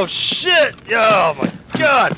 Oh shit! Oh my god!